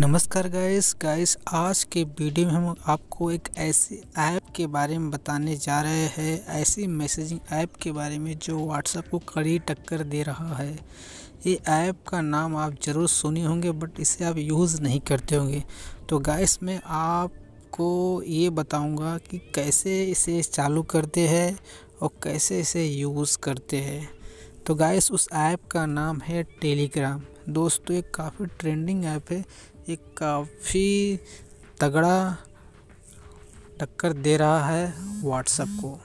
नमस्कार guys guys आज के वीडियो में हम आपको एक ऐसी ऐप के बारे में बताने जा रहे हैं। ऐसी मैसेजिंग ऐप के बारे में जो व्हाट्सएप को कड़ी टक्कर दे रहा है। ये ऐप का नाम आप ज़रूर सुने होंगे बट इसे आप यूज़ नहीं करते होंगे। तो गाइस मैं आपको ये बताऊँगा कि कैसे इसे चालू करते हैं और कैसे इसे यूज़ करते हैं। तो गाइस उस ऐप का नाम है टेलीग्राम दोस्तों एक काफ़ी ट्रेंडिंग ऐप है। एक काफ़ी तगड़ा टक्कर दे रहा है व्हाट्सएप को।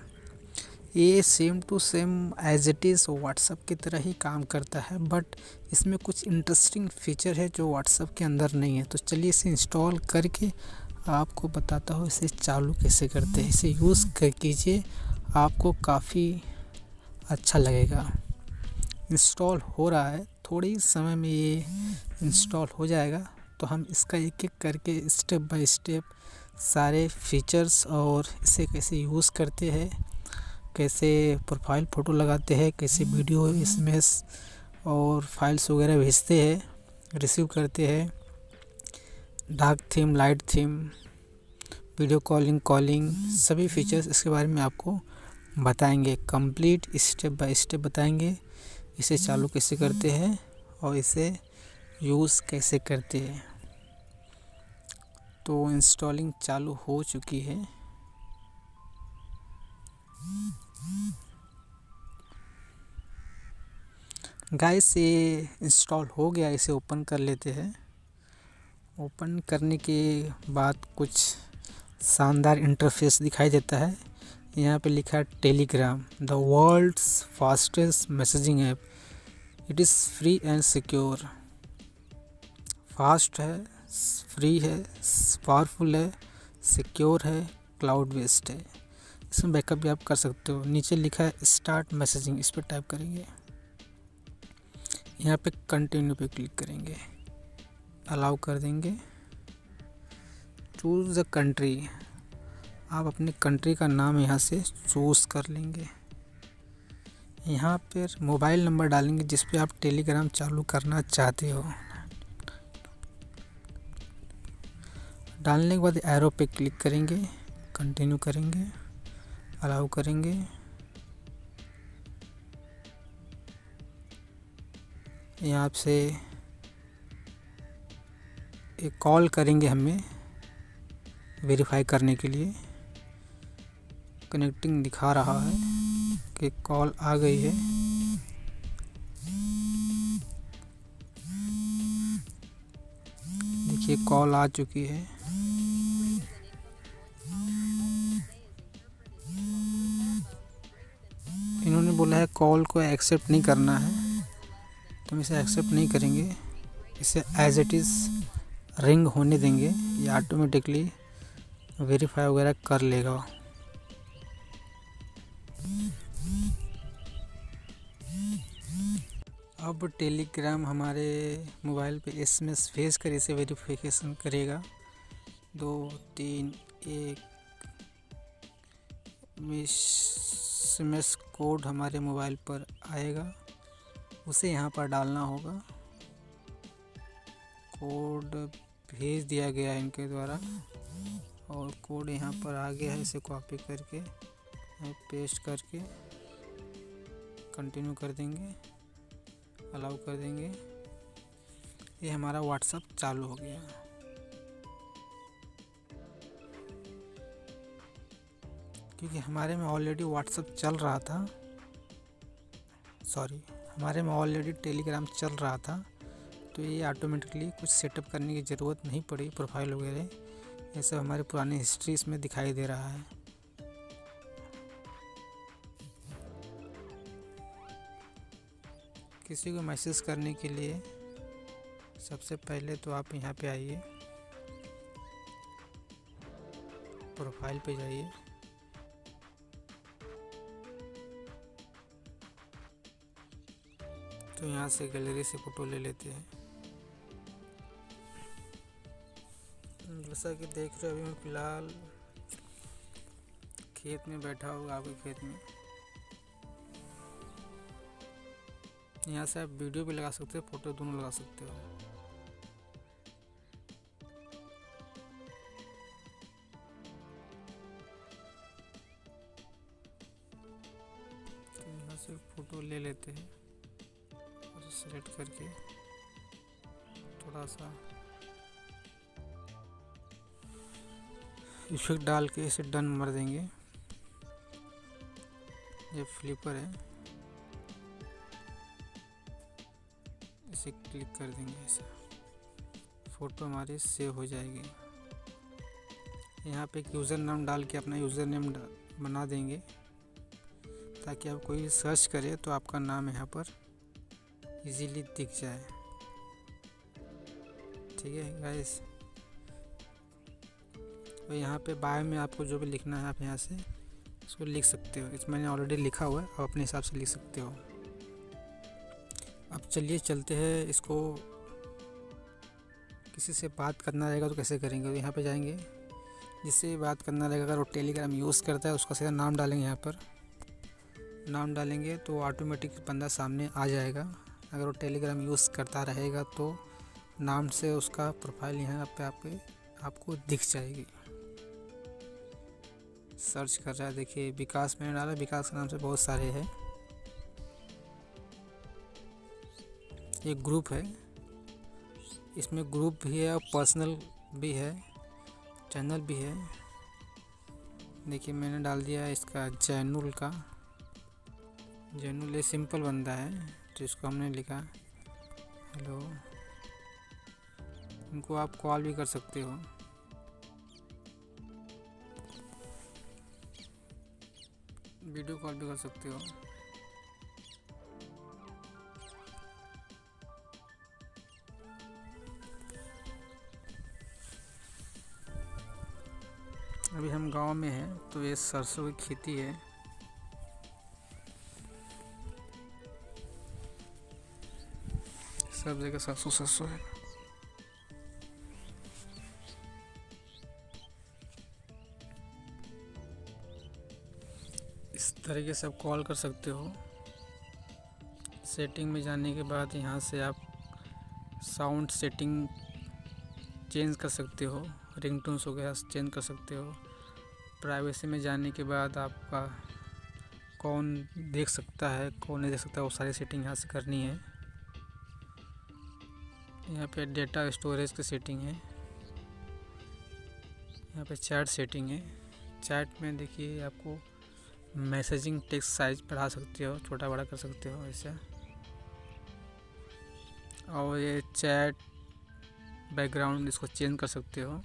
ये same to same as it is WhatsApp की तरह ही काम करता है बट इसमें कुछ इंटरेस्टिंग फीचर है जो व्हाट्सएप के अंदर नहीं है। तो चलिए इसे इंस्टॉल करके आपको बताता हूँ इसे चालू कैसे करते हैं। इसे यूज़ कर कीजिए, आपको काफ़ी अच्छा लगेगा। इंस्टॉल हो रहा है, थोड़ी समय में ये इंस्टॉल हो जाएगा। तो हम इसका एक एक करके स्टेप बाय स्टेप सारे फीचर्स और इसे कैसे यूज़ करते हैं, कैसे प्रोफ़ाइल फ़ोटो लगाते हैं, कैसे वीडियो एस और फाइल्स वगैरह भेजते हैं रिसीव करते हैं dark theme light theme video calling calling सभी फीचर्स इसके बारे में आपको बताएँगे। कंप्लीट स्टेप बाय स्टेप बताएँगे, इसे चालू कैसे करते हैं और इसे यूज़ कैसे करते हैं? तो इंस्टॉलिंग चालू हो चुकी है। गाइस ये इंस्टॉल हो गया, इसे ओपन कर लेते हैं। ओपन करने के बाद कुछ शानदार इंटरफेस दिखाई देता है। यहाँ पे लिखा है Telegram the world's fastest messaging app it is free and secure fast है, फ्री है, पावरफुल है, सिक्योर है, क्लाउड बेस्ड है। इसमें बैकअप भी आप कर सकते हो। नीचे लिखा है, स्टार्ट मैसेजिंग, इस पर टाइप करेंगे। यहाँ पे कंटिन्यू पे क्लिक करेंगे। अलाउ कर देंगे। चूज़ द कंट्री आप अपने कंट्री का नाम यहाँ से चूज़ कर लेंगे। यहाँ पर मोबाइल नंबर डालेंगे, जिस पे आप टेलीग्राम चालू करना चाहते हो। डालने के बाद एरो पे क्लिक करेंगे कंटिन्यू करेंगे अलाउ करेंगे। यहाँ से एक कॉल करेंगे हमें वेरीफाई करने के लिए। कनेक्टिंग दिखा रहा है कि कॉल आ गई है। देखिए कॉल आ चुकी है। बोला है, कॉल को एक्सेप्ट नहीं करना है। तो हम इसे एक्सेप्ट नहीं करेंगे। इसे एज इट इज़ रिंग होने देंगे। ये ऑटोमेटिकली वेरीफाई वगैरह कर लेगा। अब टेलीग्राम हमारे मोबाइल पे एसएमएस भेज कर इसे वेरिफिकेशन करेगा। दो, तीन, एक, मिस एस कोड हमारे मोबाइल पर आएगा, उसे यहाँ पर डालना होगा। कोड भेज दिया गया है इनके द्वारा, और कोड यहाँ पर आ गया है, इसे कॉपी करके पेस्ट करके, कंटिन्यू कर देंगे, अलाउ कर देंगे। ये हमारा व्हाट्सअप चालू हो गया। क्योंकि हमारे में ऑलरेडी व्हाट्सअप चल रहा था। सॉरी हमारे में ऑलरेडी टेलीग्राम चल रहा था। तो ये ऑटोमेटिकली कुछ सेटअप करने की ज़रूरत नहीं पड़ी प्रोफ़ाइल वगैरह। ये सब हमारे पुरानी हिस्ट्री इसमें दिखाई दे रहा है। किसी को मैसेज करने के लिए सबसे पहले तो आप यहाँ पे आइए। प्रोफ़ाइल पे जाइए। तो यहाँ से गैलरी से फ़ोटो ले लेते हैं। जैसा कि देख रहे अभी मैं फ़िलहाल खेत में बैठा हुआ आपके खेत में। यहाँ से आप वीडियो भी लगा सकते हो फ़ोटो दोनों लगा सकते हो। तो यहाँ से फ़ोटो ले लेते हैं। सेलेक्ट करके थोड़ा सा इफ़ेक्ट डाल के इसे डन मार देंगे। ये फ्लिपर है। इसे क्लिक कर देंगे ऐसा। फ़ोटो हमारी सेव हो जाएगी। यहाँ पे एक यूज़र नाम डाल के अपना यूज़र नेम बना देंगे। ताकि आप कोई सर्च करे तो आपका नाम यहाँ पर इजीली दिख जाए। ठीक है गाइस और यहाँ पे बायो में आपको जो भी लिखना है, आप यहाँ से इसको लिख सकते हो। इस मैंने ऑलरेडी लिखा हुआ है, आप अपने हिसाब से लिख सकते हो। अब चलिए, चलते हैं इसको। किसी से बात करना रहेगा तो कैसे करेंगे? तो यहाँ पे जाएँगे। जिससे बात करना रहेगा, अगर वो टेलीग्राम यूज़ करता है, उसका सीधा नाम डालेंगे यहाँ पर। नाम डालेंगे तो ऑटोमेटिक बंदा सामने आ जाएगा। अगर वो टेलीग्राम यूज़ करता रहेगा तो नाम से उसका प्रोफ़ाइल यहाँ पे आपके, आपको दिख जाएगी। सर्च कर रहा है, देखिए, विकास मैंने डाला, विकास के नाम से बहुत सारे हैं। एक ग्रुप है। इसमें ग्रुप भी है और पर्सनल भी है, चैनल भी है। देखिए, मैंने डाल दिया है इसका जैनुल का। जैनुल ये सिंपल बंदा है। तो इसको हमने लिखा। हेलो। उनको आप कॉल भी कर सकते हो। वीडियो कॉल भी कर सकते हो। अभी हम गाँव में हैं तो ये सरसों की खेती है। सब जगह सरसों सरसों है इस तरीके से आप कॉल कर सकते हो। सेटिंग में जाने के बाद यहाँ से आप साउंड सेटिंग चेंज कर सकते हो, रिंगटोन्स वगैरह चेंज कर सकते हो। प्राइवेसी में जाने के बाद आपका कौन देख सकता है, कौन नहीं देख सकता, वो सारी सेटिंग यहाँ से करनी है। यहाँ पे डेटा स्टोरेज की सेटिंग है। यहाँ पे चैट सेटिंग है। चैट में देखिए आपको मैसेजिंग टेक्स्ट साइज़ बढ़ा सकते हो, छोटा बड़ा कर सकते हो ऐसे। और ये चैट बैकग्राउंड इसको चेंज कर सकते हो।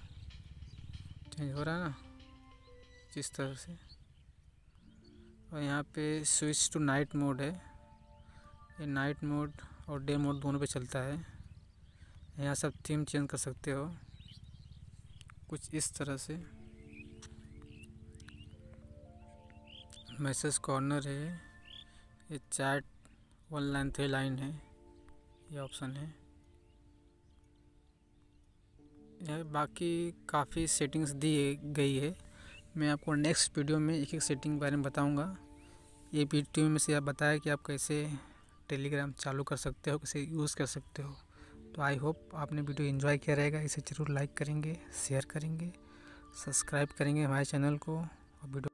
चेंज हो रहा है ना? जिस तरह से। और यहाँ पे स्विच टू नाइट मोड है। ये नाइट मोड और डे मोड दोनों पे चलता है। यहाँ सब थीम चेंज कर सकते हो। कुछ इस तरह से। मैसेज कॉर्नर है। ये chat one line, three line है। ये ऑप्शन है। यह बाकी काफ़ी सेटिंग्स दी गई है। मैं आपको नेक्स्ट वीडियो में एक एक सेटिंग के बारे में बताऊँगा। ये वीडियो में से आप बताया कि आप कैसे टेलीग्राम चालू कर सकते हो, कैसे यूज़ कर सकते हो। तो आई होप आपने वीडियो इन्जॉय किया रहेगा। इसे ज़रूर लाइक करेंगे शेयर करेंगे सब्सक्राइब करेंगे हमारे चैनल को। और वीडियो